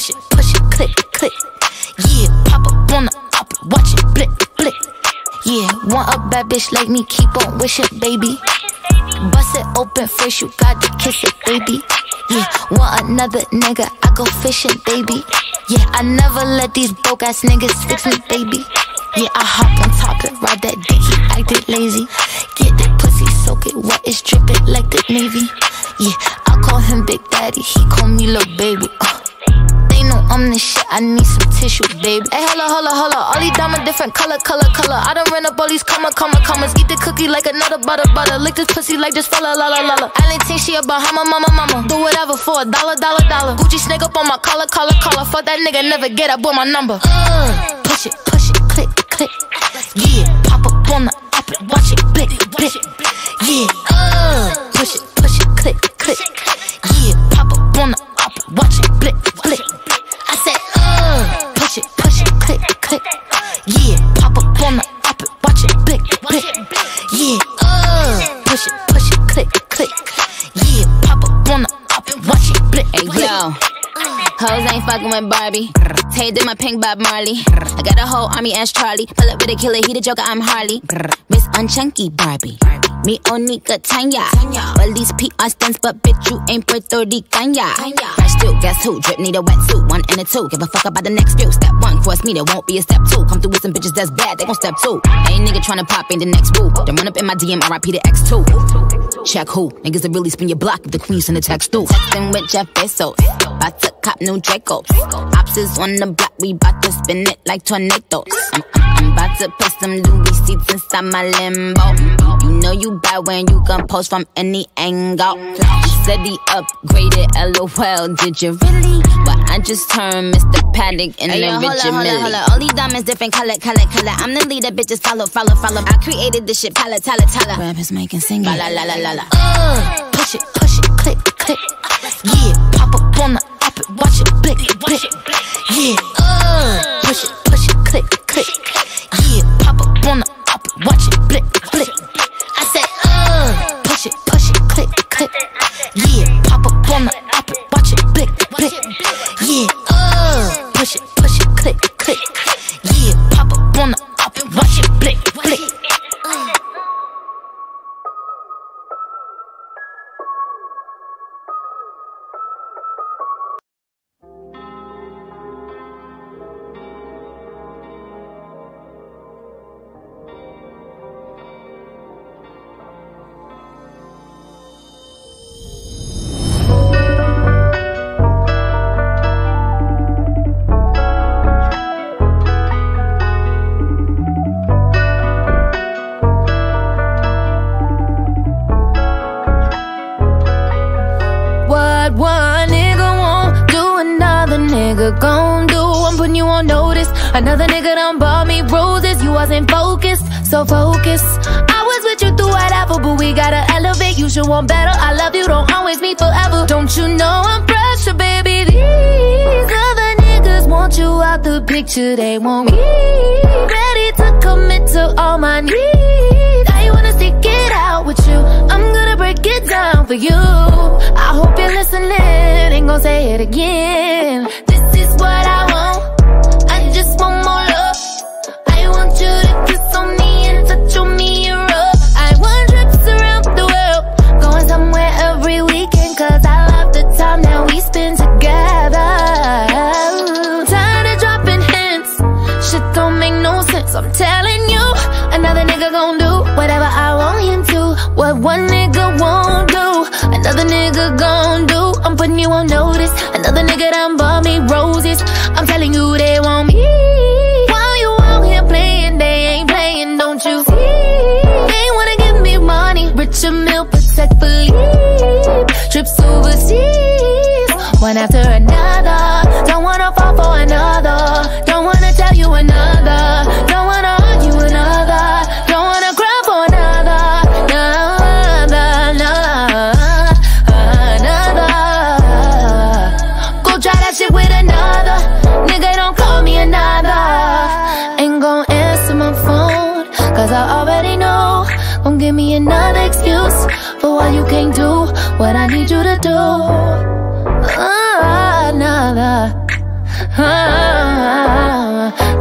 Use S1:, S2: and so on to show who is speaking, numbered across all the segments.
S1: push it, push it, click, click. Yeah, pop up on the op, watch it, blip, blip. Yeah, want a bad bitch like me, keep on wishing, baby. Bust it open first, you got to kiss it, baby. Yeah, want another nigga, I go fishing, baby. Yeah, I never let these broke ass niggas fix me, baby. Yeah, I hop on top and ride that dick, he acted lazy. Get that pussy, soak it wet, it's dripping like the Navy. Yeah, I call him Big Daddy, he call me little baby. Uh. Know I'm the shit, I need some tissue, baby. Hey, holla, holla, holla. All these diamonds different color, color, color. I done ran up all these comma, comma, commas. Eat the cookie like another butter, butter. Lick this pussy like this fella, la, la, la, la. I didn't think she a Bahama, mama, mama. Do whatever for a dollar, dollar, dollar. Gucci snake up on my collar, collar, collar. Fuck that nigga, never get up with my number. Uh, push it, push it, click, click. Yeah, pop up on the op it, watch it, blick, blick. Yeah, uh, push it, push it, click, click. Yeah, pop up on the op it, watch it, blick, uh,
S2: Hoes ain't fucking with Barbie. Tay did my pink Bob Marley. I got a whole army as Charlie. Pull up with a killer, he the joker, I'm Harley. Miss Unchunky Barbie. Me Onika Tanya. Well, these PR stunts, but bitch, you ain't Puerto Rican, ya. Fresh still, guess who? Drip need a wetsuit, one and a two. Give a fuck about the next few. Step one, force me, there won't be a step two. Come through with some bitches that's bad, they gon' step two. Ain't nigga tryna pop, ain't the next boo. Then run up in my DM, RIP to X2. Check who? Niggas that really spin your block if the queen send a text through. Texting with Jeff Bezos. About to cop new Dracos. Ops is on the block, we bout to spin it like tornadoes. I'm, I'm about to put some Louis seats inside my Lambo. You know you bad when you can post from any angle. He said he upgraded, lol. Did you really? But I just turned Mr. Patek in
S3: Hey,
S2: the
S3: yo, hold
S2: Richard
S3: hold up, hold
S2: Millie.
S3: up. All these diamonds different color, color, color. I'm the leader, bitches follow, follow, follow. I created this shit, pala, tala, tala.
S2: Rap is making singing.
S3: La la la la la.
S1: Uh, push it, push it, click, click. Yeah, pop up on the op it, watch it, blick, blick. Yeah, uh, push it, push it, click, click, click.
S4: Another nigga done bought me roses. You wasn't focused, so focused. I was with you through whatever, but we gotta elevate. You should want better. I love you, don't always me forever. Don't you know I'm pressure, baby? These other niggas want you out the picture. They want me ready to commit to all my needs. I wanna stick it out with you. I'm gonna break it down for you. I hope you're listening. Ain't gonna say it again. This is what. I just want more love. I want you to kiss on me and touch on me and rub. I want trips around the world. Going somewhere every weekend. Cause I love the time that we spend together. Tired of dropping hints. Shit don't make no sense. I'm telling you, another nigga gon' do whatever I want him to. What one nigga won't do, another nigga gon' do. I'm putting you on notice. Another nigga done bought me roses. I'm telling you they want me. While you out here playing, they ain't playing, don't you see? They wanna give me money, rich and meal, Patek Philippe. Trips overseas, one after another. Cause I already know. Gon' give me another excuse for why you can't do what I need you to do. Ah, another, ah,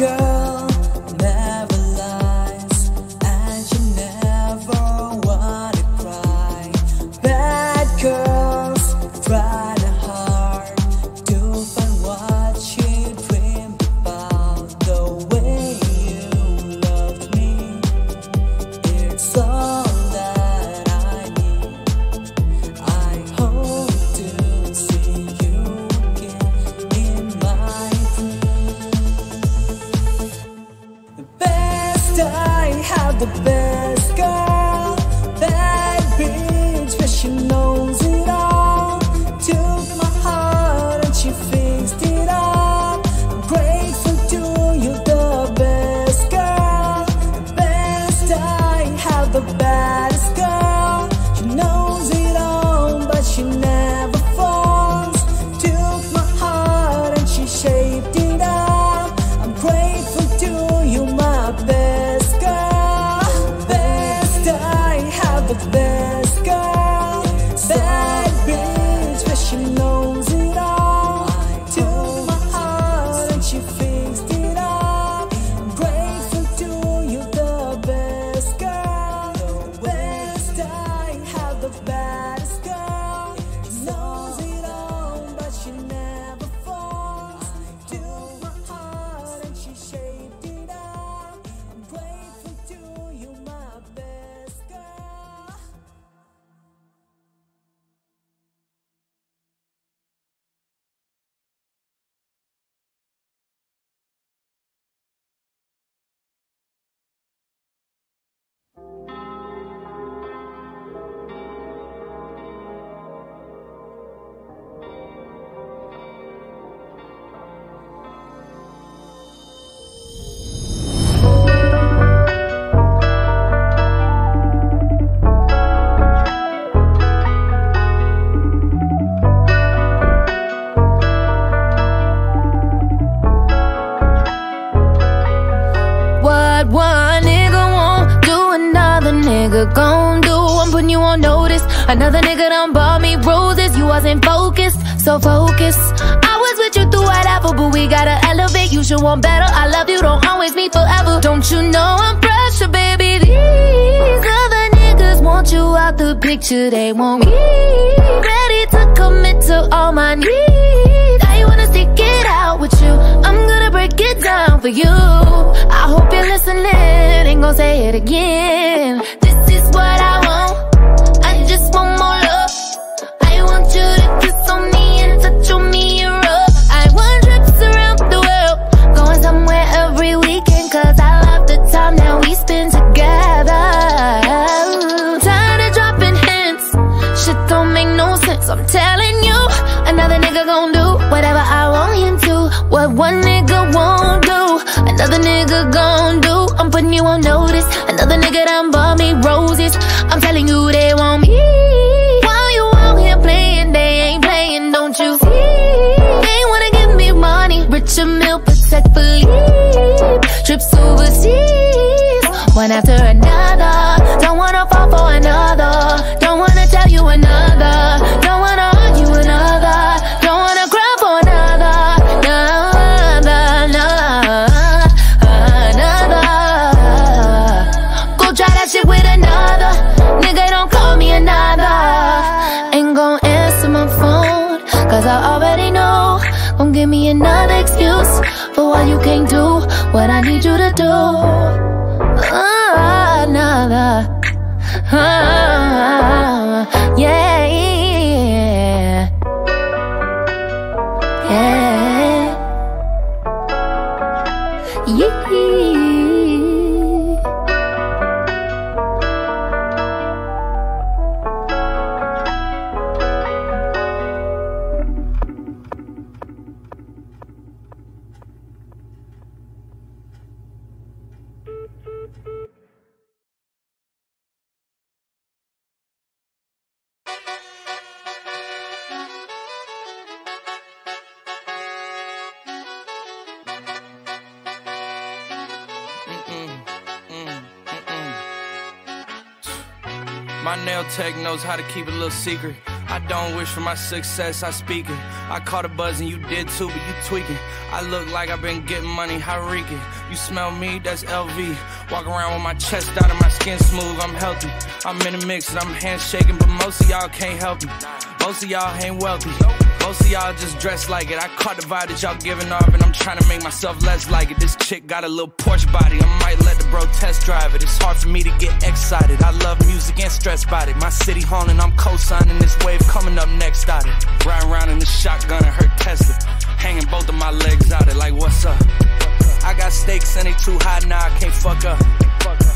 S4: girl. the best. Another nigga done bought me roses. You wasn't focused, so focused. I was with you through whatever, but we gotta elevate. You should want better. I love you, don't always meet forever. Don't you know I'm pressure, baby? These other niggas want you out the picture. They want me ready to commit to all my needs. I wanna stick it out with you. I'm gonna break it down for you. I hope you're listening. Ain't gonna say it again. nigga won't do, another nigga gon' do. I'm putting you on notice, another nigga done bought me roses. I'm telling you they want me. While you out here playing, they ain't playing, don't you see? They wanna give me money, richer milk, protect, believe. Trips overseas, one after another. My
S5: nail tech knows how to keep a little secret. I don't wish for my success, I speak it. I caught a buzz and you did too, but you tweaking. I look like I've been getting money, how reeking. You smell me, that's LV. Walk around with my chest out and my skin smooth, I'm healthy. I'm in a mix and I'm handshaking, but most of y'all can't help me. Most of y'all ain't wealthy. Most of y'all just dress like it. I caught the vibe that y'all giving off, and I'm trying to make myself less like it. This chick got a little Porsche body. I might let the bro test drive it. It's hard for me to get excited. I love music and stress about it. My city haunting, I'm co-signing this wave coming up next out it. Riding around in the shotgun and her Tesla. Hanging both of my legs out it like what's up? I got stakes and they too high now, I can't fuck up.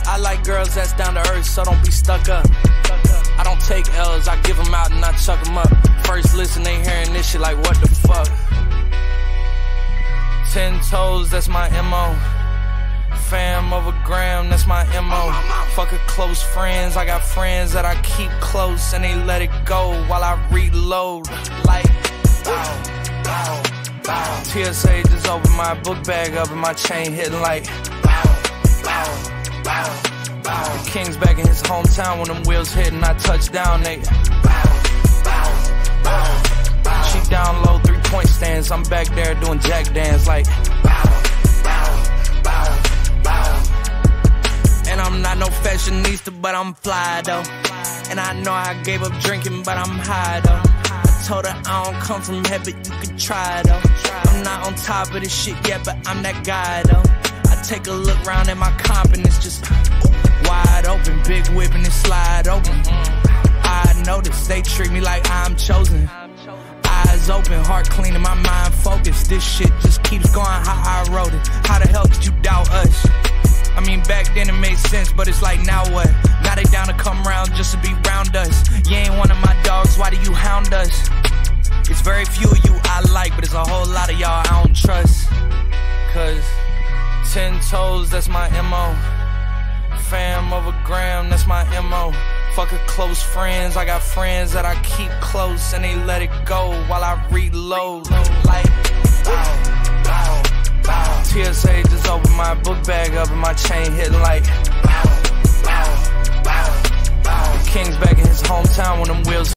S5: I like girls that's down to earth, so don't be stuck up. I don't take L's, I give them out and I chuck them up. First listen, they hearing this shit like, what the fuck? Ten toes, that's my MO. Fam over gram, that's my MO. Fuck a close friends, I got friends that I keep close and they let it go while I reload. Like, bow, bow, bow. TSA just opened my book bag up and my chain hitting like, bow, bow, bow. Bow. The King's back in his hometown when them wheels hit and I touch down, they bow, bow, bow, bow. She down low, three point stands. I'm back there doing jack dance like I'm not no fashionista, but I'm fly though. And I know I gave up drinking, but I'm high though. I told her I don't come from heaven, you can try though. I'm not on top of this shit yet, but I'm that guy though. I take a look round at my confidence just wide open, big whip and it slide open. I notice they treat me like I'm chosen. Eyes open, heart clean, and my mind focused. This shit just keeps going how I wrote it. How the hell could you doubt us? I mean, back then it made sense, but it's like now what? Now they down to come round just to be round us. You ain't one of my dogs, why do you hound us? It's very few of you I like, but it's a whole lot of y'all I don't trust. Cause ten toes, that's my MO. Fam over gram, that's my MO. Fuck a close friends, I got friends that I keep close and they let it go while I reload. Like. TSA just opened my book bag up and my chain hitting like, bow, bow, bow. King's back in his hometown when them wheels